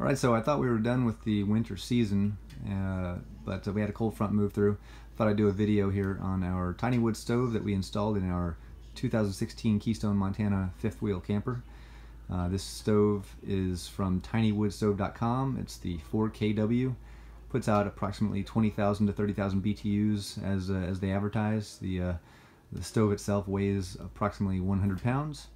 All right, so I thought we were done with the winter season, uh, but uh, we had a cold front move through. Thought I'd do a video here on our tiny wood stove that we installed in our 2016 Keystone Montana fifth wheel camper. Uh, this stove is from tinywoodstove.com. It's the 4kW. Puts out approximately 20,000 to 30,000 BTUs as, uh, as they advertise. The, uh, the stove itself weighs approximately 100 pounds.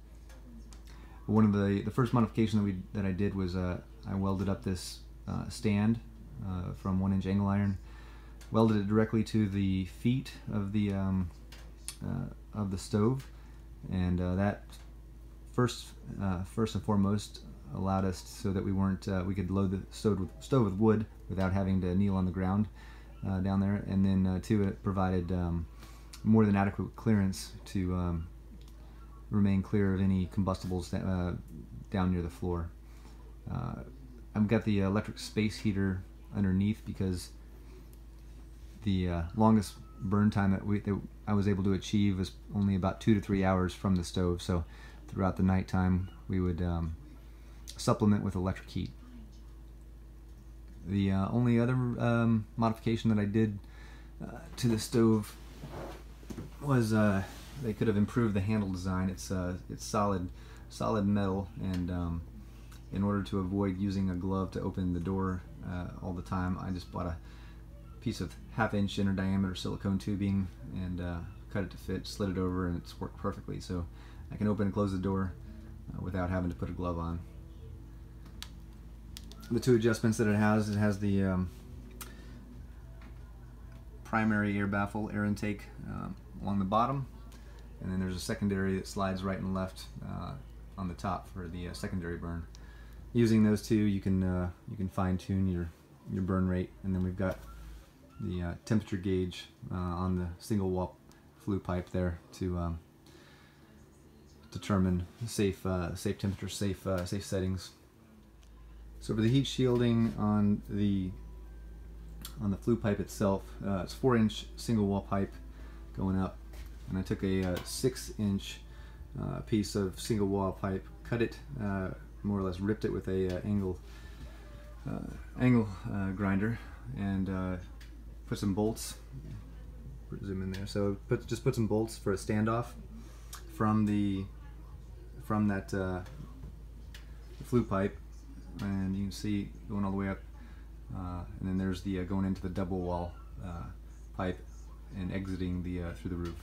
One of the, the first modification that, we, that I did was uh, I welded up this uh, stand uh, from one inch angle iron, welded it directly to the feet of the um, uh, of the stove, and uh, that first uh, first and foremost allowed us so that we weren't uh, we could load the stove with, stove with wood without having to kneel on the ground down there, and then two it provided um, more than adequate clearance to um, remain clear of any combustibles down near the floor. Uh, I've got the electric space heater underneath because the uh, longest burn time that, we, that I was able to achieve was only about two to three hours from the stove. So throughout the nighttime, we would um, supplement with electric heat. The uh, only other um, modification that I did uh, to the stove was uh, they could have improved the handle design. It's uh, it's solid solid metal and um, in order to avoid using a glove to open the door uh, all the time, I just bought a piece of half inch inner diameter silicone tubing and uh, cut it to fit, slid it over, and it's worked perfectly. So I can open and close the door uh, without having to put a glove on. The two adjustments that it has, it has the um, primary air baffle air intake um, along the bottom, and then there's a secondary that slides right and left uh, on the top for the uh, secondary burn using those two, you can uh, you can fine tune your your burn rate, and then we've got the uh, temperature gauge uh, on the single wall flue pipe there to um, determine safe uh, safe temperature, safe uh, safe settings. So for the heat shielding on the on the flue pipe itself, uh, it's four inch single wall pipe going up, and I took a six inch piece of single wall pipe, cut it more or less ripped it with a uh, angle uh, angle uh, grinder and uh, put some bolts zoom in there. So put just put some bolts for a standoff from the from that uh, flue pipe. And you can see going all the way up uh, and then there's the going into the double wall pipe and exiting the through the roof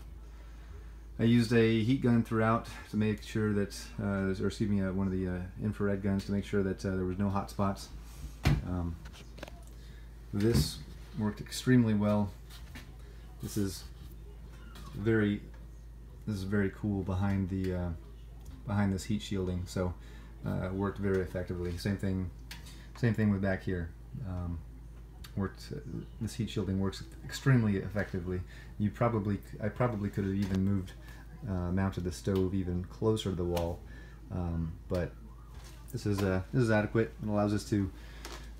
I used a heat gun throughout to make sure that, uh, or excuse me, uh, one of the uh, infrared guns to make sure that uh, there was no hot spots. Um, this worked extremely well. This is very, this is very cool behind the uh, behind this heat shielding. So uh, worked very effectively. Same thing, same thing with back here. Um, worked. this heat shielding works extremely effectively. You probably, I probably could have even moved uh, mounted the stove even closer to the wall. Um, but this is uh, this is adequate. It allows us to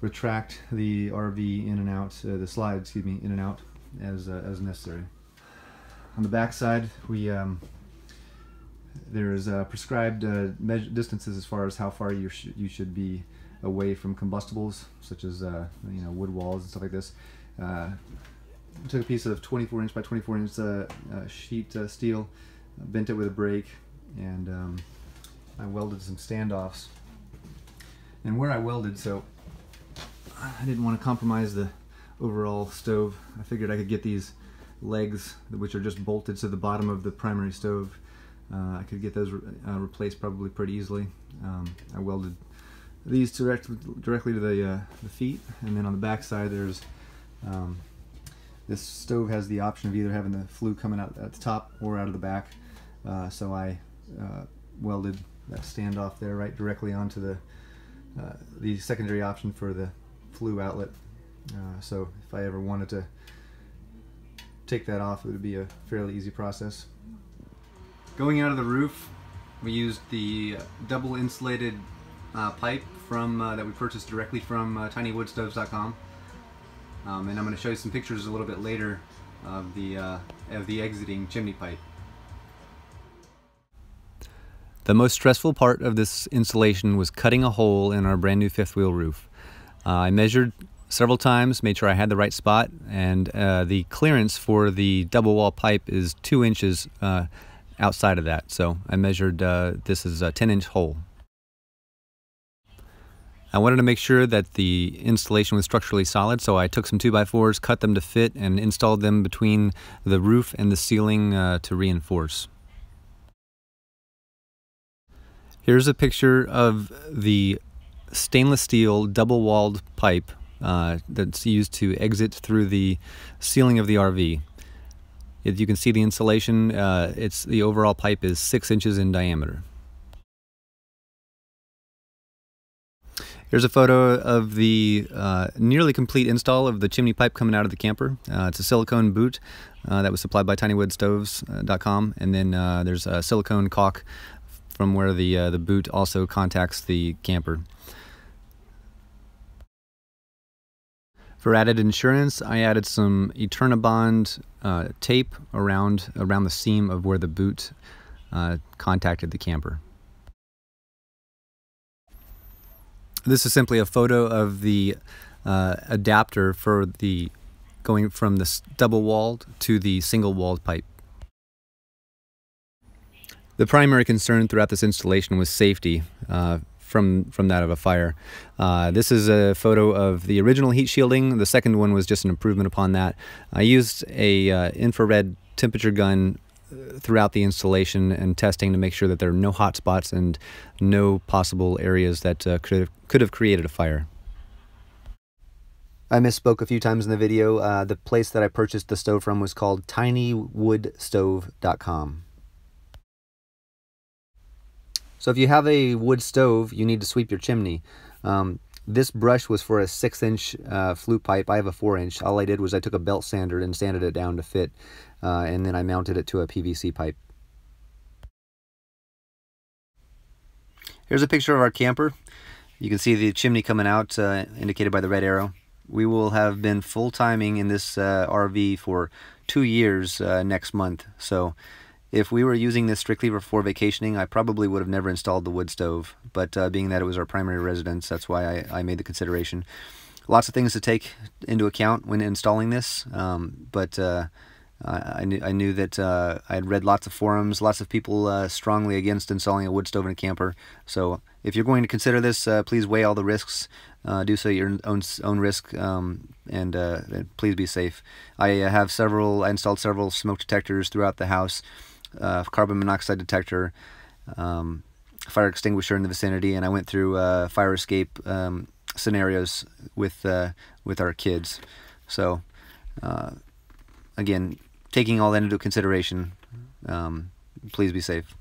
retract the RV in and out, uh, the slide, excuse me, in and out as uh, as necessary. On the back side, we um, there is uh, prescribed uh, distances as far as how far you sh you should be away from combustibles, such as uh, you know wood walls and stuff like this. took a piece of 24 inch by 24 inch sheet steel bent it with a brake, and um, I welded some standoffs. And where I welded, so I didn't want to compromise the overall stove. I figured I could get these legs, which are just bolted to the bottom of the primary stove. Uh, I could get those uh, replaced probably pretty easily. Um, I welded these direct, directly to the, uh, the feet, and then on the back side there's um, this stove has the option of either having the flue coming out at the top or out of the back. Uh, so I uh, welded that standoff there right directly onto the uh, the secondary option for the flue outlet. Uh, so if I ever wanted to take that off, it would be a fairly easy process. Going out of the roof, we used the double insulated pipe from that we purchased directly from tinywoodstoves.com. Um, and I'm going to show you some pictures a little bit later of the of the exiting chimney pipe. The most stressful part of this installation was cutting a hole in our brand new fifth wheel roof. Uh, I measured several times, made sure I had the right spot, and uh, the clearance for the double wall pipe is two inches uh, outside of that. So I measured uh, this is a 10 inch hole. I wanted to make sure that the installation was structurally solid, so I took some 2x4s, cut them to fit, and installed them between the roof and the ceiling uh, to reinforce. Here's a picture of the stainless steel double walled pipe uh, that's used to exit through the ceiling of the RV. If you can see the insulation, uh, it's the overall pipe is six inches in diameter. Here's a photo of the uh, nearly complete install of the chimney pipe coming out of the camper. Uh, it's a silicone boot uh, that was supplied by tinywoodstoves.com, and then uh, there's a silicone caulk from where the uh, the boot also contacts the camper. For added insurance, I added some Eternabond uh, tape around around the seam of where the boot uh, contacted the camper. This is simply a photo of the uh, adapter for the going from the double walled to the single walled pipe. The primary concern throughout this installation was safety uh, from, from that of a fire. Uh, this is a photo of the original heat shielding. The second one was just an improvement upon that. I used a uh, infrared temperature gun throughout the installation and testing to make sure that there are no hot spots and no possible areas that uh, could, have, could have created a fire. I misspoke a few times in the video. Uh, the place that I purchased the stove from was called tinywoodstove.com. So if you have a wood stove, you need to sweep your chimney. Um, this brush was for a six inch uh, flue pipe. I have a four inch. All I did was I took a belt sander and sanded it down to fit. Uh, and then I mounted it to a PVC pipe. Here's a picture of our camper. You can see the chimney coming out, uh, indicated by the red arrow. We will have been full timing in this uh, RV for two years uh, next month. So if we were using this strictly for vacationing, I probably would have never installed the wood stove. But uh, being that it was our primary residence, that's why I, I, made the consideration. Lots of things to take into account when installing this, um, but uh, I, knew, I knew that uh, I had read lots of forums, lots of people uh, strongly against installing a wood stove in a camper. So if you're going to consider this, uh, please weigh all the risks. Uh, do so at your own own risk, um, and please be safe. I have several. I installed several smoke detectors throughout the house uh, carbon monoxide detector, um, fire extinguisher in the vicinity, and I went through uh, fire escape um, scenarios with uh, with our kids. So, uh, again, taking all that into consideration, um, please be safe.